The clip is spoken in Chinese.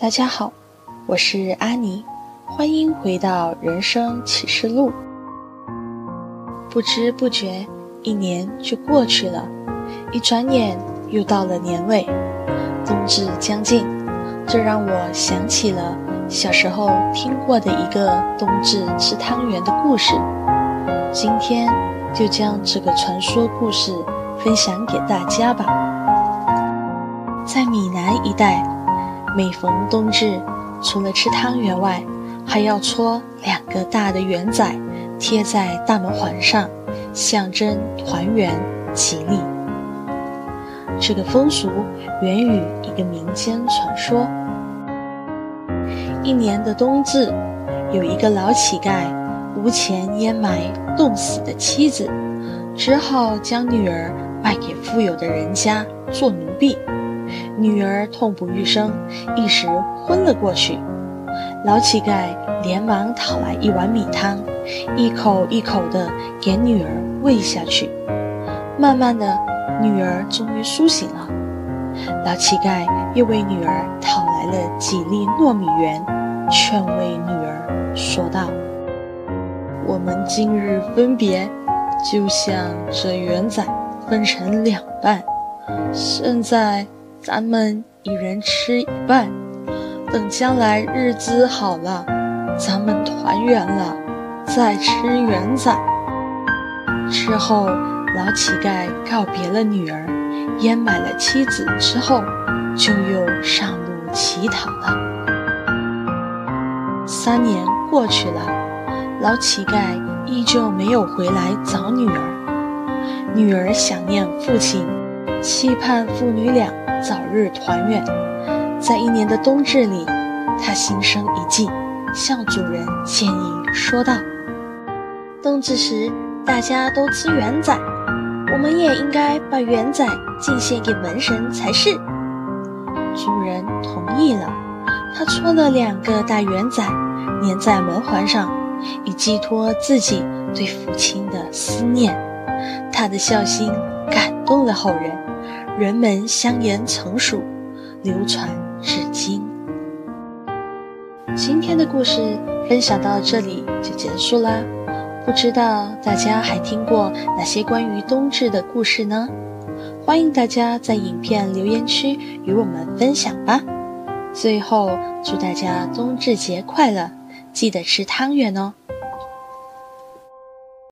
大家好，我是阿妮，欢迎回到人生启示录。不知不觉，一年就过去了，一转眼又到了年尾，冬至将近，这让我想起了小时候听过的一个冬至吃汤圆的故事。今天就将这个传说故事分享给大家吧。在闽南一带。每逢冬至，除了吃汤圆外，还要搓两个大的圆仔，贴在大门环上，象征团圆吉利。这个风俗源于一个民间传说：一年的冬至，有一个老乞丐无钱掩埋冻死的妻子，只好将女儿卖给富有的人家做奴婢。女儿痛不欲生，一时昏了过去。老乞丐连忙讨来一碗米汤，一口一口地给女儿喂下去。慢慢的，女儿终于苏醒了。老乞丐又为女儿讨来了几粒糯米圆，劝慰女儿说道：“我们今日分别，就像这圆仔分成两半，现在。”咱们一人吃一半，等将来日子好了，咱们团圆了，再吃圆仔。之后，老乞丐告别了女儿，掩埋了妻子之后，就又上路乞讨了。三年过去了，老乞丐依旧没有回来找女儿。女儿想念父亲，期盼父女俩。早日团圆，在一年的冬至里，他心生一计，向主人建议说道：“冬至时大家都吃元仔，我们也应该把元仔进献给门神才是。”主人同意了，他搓了两个大圆仔，粘在门环上，以寄托自己对父亲的思念。他的孝心感动了后人。人们相言成熟，流传至今。今天的故事分享到这里就结束啦。不知道大家还听过哪些关于冬至的故事呢？欢迎大家在影片留言区与我们分享吧。最后，祝大家冬至节快乐，记得吃汤圆哦。